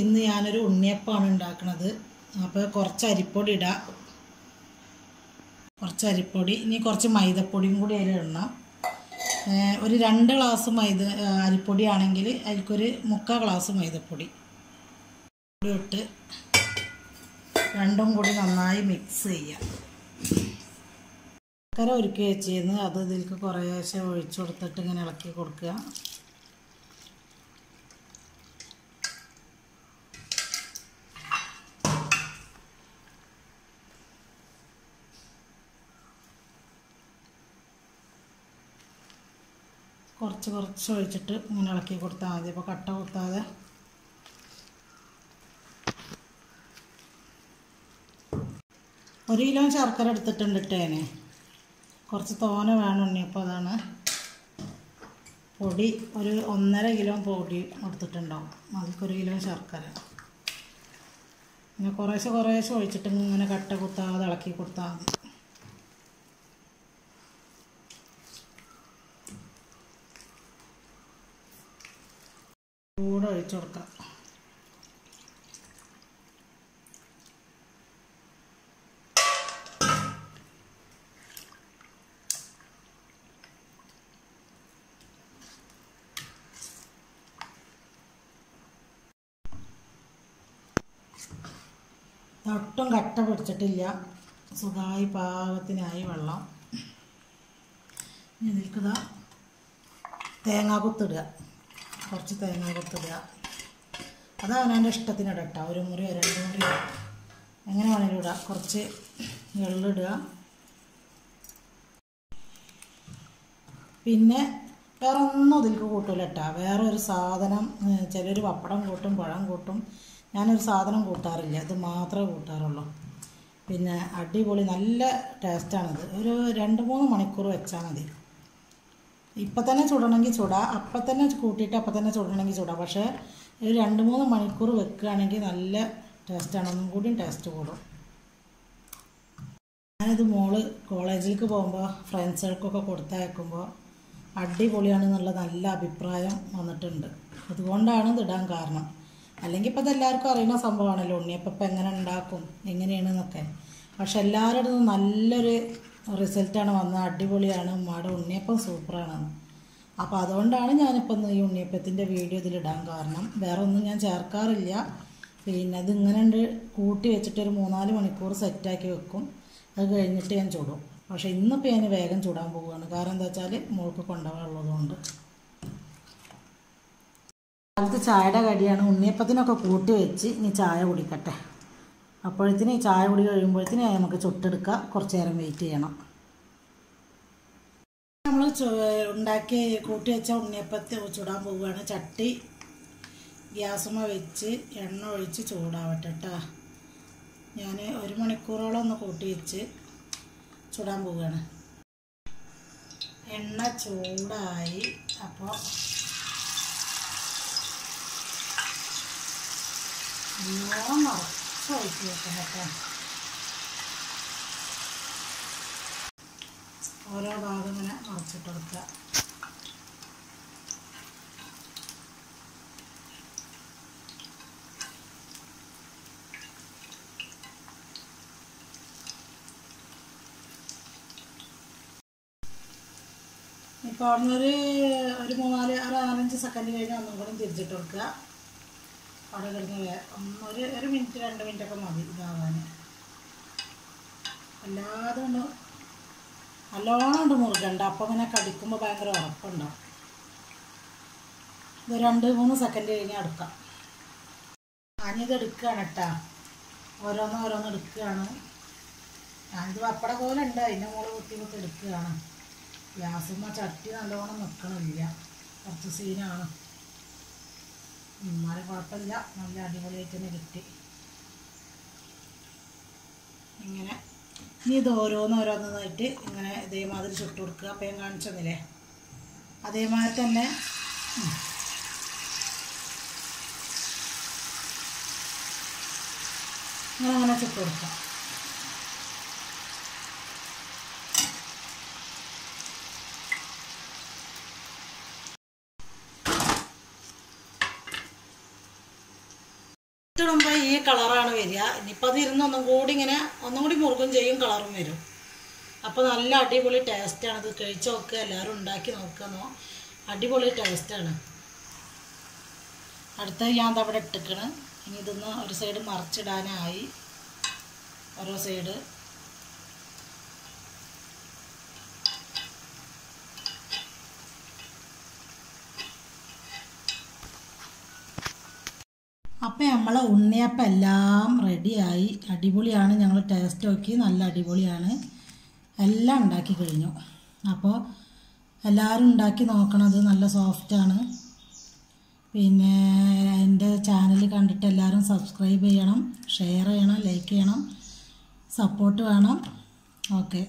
ഇന്ന് ഞാനൊരു ഉണ്ണിയപ്പമാണ് ഉണ്ടാക്കുന്നത് അപ്പോൾ കുറച്ച് അരിപ്പൊടി ഇടാം. കുറച്ച് അരിപ്പൊടി. ഇനി കുറച്ച് മൈദപ്പൊടിയും കൂടി അതിൽ ഇടണം. ഒരു രണ്ട് ഗ്ലാസ് മൈദ അരിപ്പൊടി ആണെങ്കിൽ അതിൽക്കൊരു മുക്കാൽ ഗ്ലാസ് മൈദപ്പൊടി ഇട്ട് രണ്ടും കൂടി നന്നായി മിക്സ് ചെയ്യാം. ശർക്കര ഒരുക്കി വെച്ചിരുന്ന് അത് ഇതിലേക്ക് കുറേശ്ശെ ഒഴിച്ചു കൊടുത്തിട്ട് ഇങ്ങനെ ഇളക്കി കൊടുക്കുക. കുറച്ച് കുറച്ച് ഒഴിച്ചിട്ട് ഇങ്ങനെ ഇളക്കി കൊടുത്താൽ മതി. അപ്പോൾ കട്ട കുത്താതെ. ഒരു കിലോ ശർക്കര എടുത്തിട്ടുണ്ട് ഇട്ടേനെ. കുറച്ച് തോന വേണം ഉണ്ണിയപ്പോൾ അതാണ് പൊടി ഒരു ഒന്നര കിലോ പൊടി എടുത്തിട്ടുണ്ടാവും അതിൽക്കൊരു കിലോ ശർക്കര. പിന്നെ കുറേശ്ശെ കുറേശ്ശെ ഒഴിച്ചിട്ട് ഇങ്ങനെ കട്ട കുത്താതെ ഇളക്കി കൊടുത്താൽ മതി. കൂടെ ഒഴിച്ചു കൊടുക്കാം. ഒട്ടും കട്ട പിടിച്ചിട്ടില്ല. സുഖമായി പാകത്തിനായി വെള്ളം. ഇനി ഇതിൽക്കിതാ തേങ്ങാ കൊത്തിടുക. കുറച്ച് തേങ്ങ കൊടുത്തിടുക അതാണ് അവനവന്റെ ഇഷ്ടത്തിന് ഇടാം കേട്ടോ ഒരു മുറി രണ്ട് മുറി. എങ്ങനെ വേണേലും ഇടാം. കുറച്ച് എള്ളിടുക പിന്നെ വേറെ ഒന്നും ഇതിലേക്ക് കൂട്ടില്ല കേട്ടോ വേറെ ഒരു സാധനം ചിലർ പപ്പടം കൂട്ടും പഴം കൂട്ടും. ഞാനൊരു സാധനം കൂട്ടാറില്ല. ഇത് മാത്രമേ കൂട്ടാറുള്ളൂ. പിന്നെ അടിപൊളി നല്ല ടേസ്റ്റാണിത്. ഒരു രണ്ട് മൂന്ന് മണിക്കൂർ വെച്ചാൽ മതി. ഇപ്പം തന്നെ ചുടണമെങ്കിൽ ചുടാം അപ്പം തന്നെ കൂട്ടിയിട്ട് അപ്പം തന്നെ ചുടണമെങ്കിൽ ചുടാം. പക്ഷേ ഒരു രണ്ട് മൂന്ന് മണിക്കൂർ വെക്കുകയാണെങ്കിൽ നല്ല ടേസ്റ്റാണ് ഒന്നും കൂടിയും ടേസ്റ്റ് കൂടും. ഞാനിത് മോൾ കോളേജിലേക്ക് പോകുമ്പോൾ ഫ്രണ്ട്സുകൾക്കൊക്കെ കൊടുത്തയക്കുമ്പോൾ അടിപൊളിയാണെന്നുള്ള നല്ല അഭിപ്രായം വന്നിട്ടുണ്ട്. അതുകൊണ്ടാണ് ഇതിടാൻ കാരണം. അല്ലെങ്കിൽ ഇപ്പം ഇതെല്ലാവർക്കും അറിയുന്ന സംഭവമാണല്ലോ ഉണ്ണിയപ്പം എങ്ങനെ ഉണ്ടാക്കും എങ്ങനെയാണെന്നൊക്കെ. പക്ഷെ എല്ലാവരുടെ നല്ലൊരു റിസൾട്ടാണ് വന്നത്. അടിപൊളിയാണ്. ഉമ്മയുടെ ഉണ്ണിയപ്പം സൂപ്പറാണ്. അപ്പോൾ അതുകൊണ്ടാണ് ഞാനിപ്പോൾ ഈ ഉണ്ണിയപ്പത്തിന്റെ വീഡിയോ ഇതിലിടാൻ കാരണം. വേറെ ഒന്നും ഞാൻ ചേർക്കാറില്ല. പിന്നെ അത് ഇങ്ങനെ ഉണ്ട്. കൂട്ടി വെച്ചിട്ട് ഒരു മൂന്നാൽ മണിക്കൂർ സെറ്റാക്കി വെക്കും. അത് കഴിഞ്ഞിട്ട് ഞാൻ ചൂടും. പക്ഷേ ഇന്നിപ്പോൾ ഞാൻ വേഗം ചൂടാൻ പോവുകയാണ്. കാരണം എന്താ വെച്ചാൽ മോൾക്ക് കൊണ്ടുപോകാനുള്ളതുകൊണ്ട്. കാലത്ത് ചായയുടെ കടിയാണ്. ഉണ്ണിയപ്പത്തിനൊക്കെ കൂട്ടി വെച്ച് ഇനി ചായ കുടിക്കട്ടെ. അപ്പോഴത്തേന് ചായ കുടി കഴിയുമ്പോഴത്തേന് നമുക്ക് ചുട്ടെടുക്കുക കുറച്ച് നേരം വെയിറ്റ് ചെയ്യണം. നമ്മൾ ഉണ്ടാക്കി കൂട്ടി വെച്ച ഉണ്ണിയപ്പത്തെ ചുടാൻ പോവുകയാണ്. ചട്ടി ഗ്യാസുമ വെച്ച് എണ്ണ ഒഴിച്ച് ചൂടാവട്ടെ കേട്ടോ ഞാൻ ഒരു മണിക്കൂറോളം ഒന്ന് കൂട്ടി വെച്ച് ചുടാൻ പോവുകയാണ്. എണ്ണ ചൂടായി. അപ്പോൾ നല്ലോണം ഒഴിച്ച് വെക്കണം കേട്ടോ ഓരോ ഭാഗം ഇങ്ങനെ മറച്ചിട്ട് കൊടുക്കുക. ഇപ്പോൾ അവിടുന്ന് ഒരു ഒരു മൂന്നാൽ ആറ് നാലഞ്ച് സെക്കൻഡ് കഴിഞ്ഞ് ഒന്നും കൂടെ തിരിച്ചിട്ട് കൊടുക്കുക. അവിടെ കിടന്ന് ഒരു ഒരു മിനിറ്റ് രണ്ട് മിനിറ്റ് ഒക്കെ മതി ഇതാവാൻ. അല്ലാതെ ഒന്ന് നല്ലോണം കൊണ്ട് മുറുകണ്ട. അപ്പം ഇങ്ങനെ കടിക്കുമ്പോൾ ഭയങ്കര ഉറപ്പുണ്ടാവും ഇത് രണ്ട് മൂന്ന് സെക്കൻഡ് കഴിഞ്ഞ് എടുക്കാം ഞാനിത് എടുക്കുകയാണ് കേട്ടാ. ഓരോന്ന് ഓരോന്ന് എടുക്കുകയാണ്. ഞാനിത് പപ്പട പോലെ ഉണ്ട്. അതിന്റെ മുകളിൽ കുത്തി കുത്തി എടുക്കുകയാണ്. ഗ്യാസുമ്മ ചട്ടി നല്ലോണം നിൽക്കണില്ല കുറച്ച് സീനാണ് എന്നാലും കുഴപ്പമില്ല. നല്ല അടിപൊളിയായിട്ട് തന്നെ കിട്ടി. ഇങ്ങനെ. ഇനി ഇത് ഓരോന്നോരോന്നായിട്ട് ഇങ്ങനെ ഇതേമാതിരി ചുട്ട് കൊടുക്കുക. അപ്പം ഞാൻ കാണിച്ചെന്നില്ലേ? അതേമാതിരി തന്നെ അങ്ങനെ ചുട്ട് കൊടുക്കുക. ഈ കളറാണ് വരിക. ഇനിയിപ്പോൾ അത് ഇരുന്ന് ഒന്നും കൂടി ഇങ്ങനെ ഒന്നും കൂടി മുറുകും ചെയ്യും കളറും വരും. അപ്പോൾ നല്ല അടിപൊളി ടേസ്റ്റാണ് ഇത് കഴിച്ച് നോക്കുക എല്ലാവരും ഉണ്ടാക്കി നോക്കുന്നോ അടിപൊളി ടേസ്റ്റാണ് അടുത്ത ഞാൻ അവിടെ ഇട്ടിക്കണ്. ഇനി ഇതൊന്ന് ഒരു സൈഡ് മറിച്ചിടാനായി. ഓരോ സൈഡ് അപ്പം നമ്മളെ ഉണ്ണിയപ്പം എല്ലാം റെഡിയായി അടിപൊളിയാണ്. ഞങ്ങൾ ടേസ്റ്റ് നോക്കി. നല്ല അടിപൊളിയാണ്. എല്ലാം ഉണ്ടാക്കി കഴിഞ്ഞു. അപ്പോൾ എല്ലാവരും ഉണ്ടാക്കി നോക്കണത് നല്ല സോഫ്റ്റാണ് പിന്നെ എന്റെ ചാനൽ കണ്ടിട്ട് എല്ലാവരും സബ്സ്ക്രൈബ് ചെയ്യണം ഷെയർ ചെയ്യണം ലൈക്ക് ചെയ്യണം സപ്പോർട്ട് വേണം. ഓക്കെ